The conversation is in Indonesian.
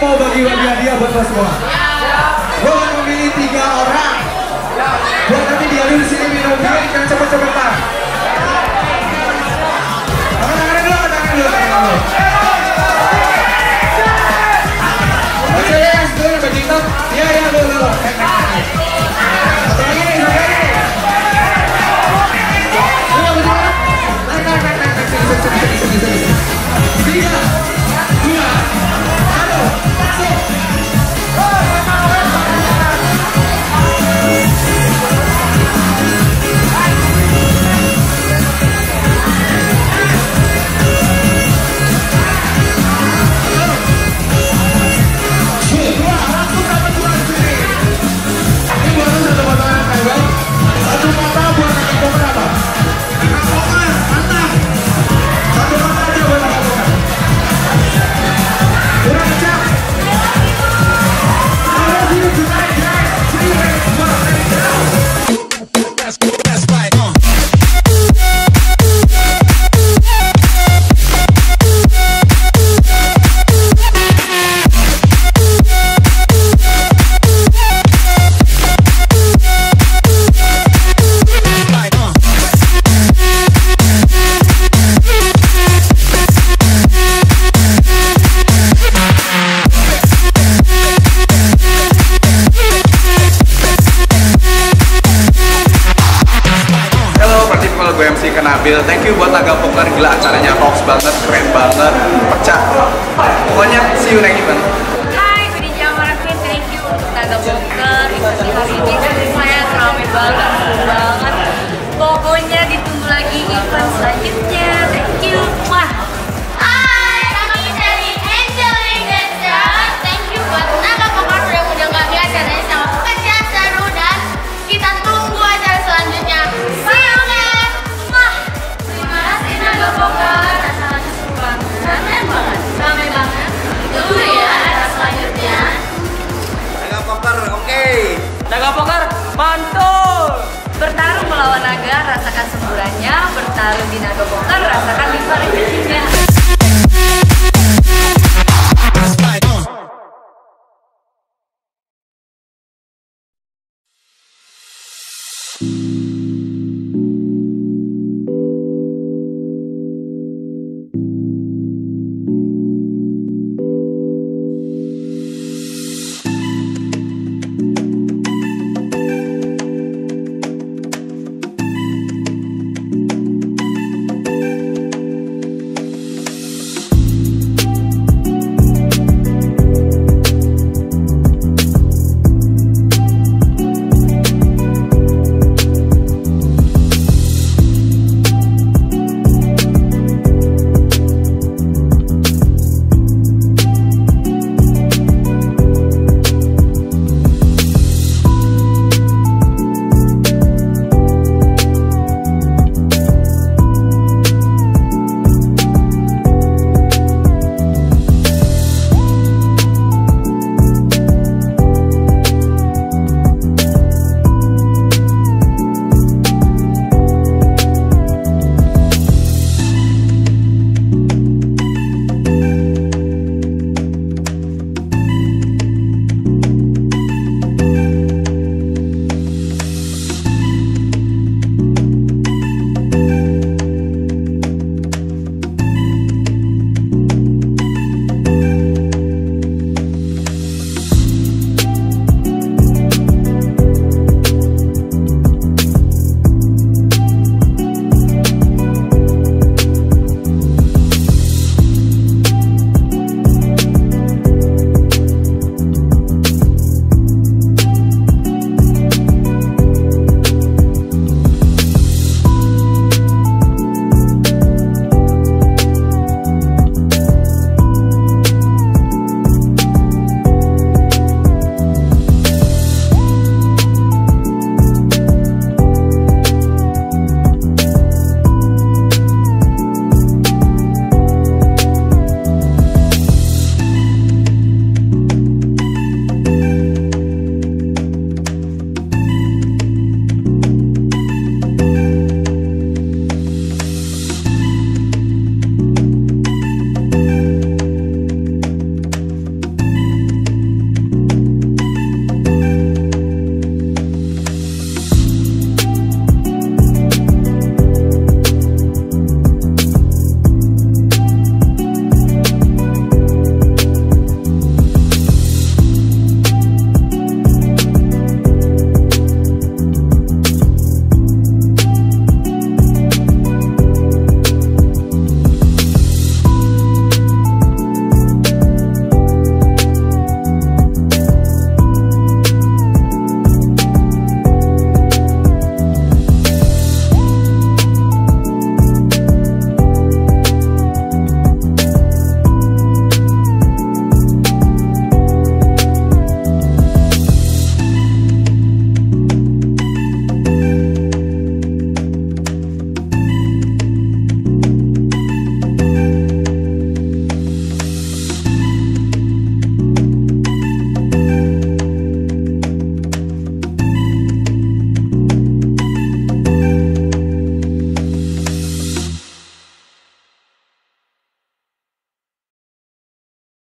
mau bagi-bagi hadiah buat lo semua. Gue akan memilih tiga orang. Buat nanti dia di sini minum bir dan cepet-cepet Nabil thank you buat Naga poker gila acaranya hoax banget keren banget pecah pokoknya see you next time. Hai, Widya Marafin, thank you untuk Naga poker. ikut hari ini, saya selamat banget Mantul! Bertarung melawan naga, rasakan semburannya. Bertarung di naga bongkar, rasakan lima rezekinya.